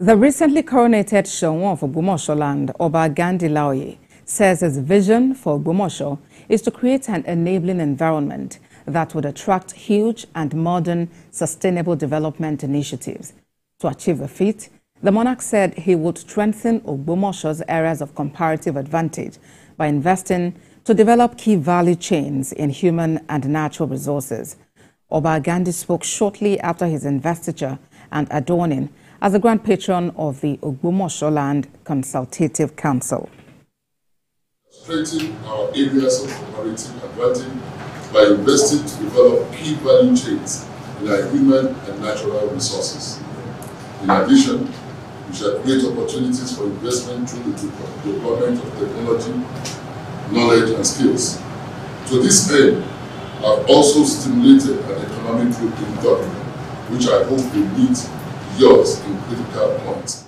The recently coronated Soun of Ogbomoso land, Oba Ghandi Laoye, says his vision for Ogbomoso is to create an enabling environment that would attract huge and modern sustainable development initiatives. To achieve the feat, the monarch said he would strengthen Ogbomoso's areas of comparative advantage by investing to develop key value chains in human and natural resources. Oba Ghandi spoke shortly after his investiture and adorning as the Grand Patron of the Ogbomoso Land Consultative Council. Strengthen our areas of comparative advantage by investing to develop key value chains in our human and natural resources. In addition, we shall create opportunities for investment through the deployment of technology, knowledge, and skills. To this end, I've also stimulated an economic growth in which I hope will meet yours in critical points.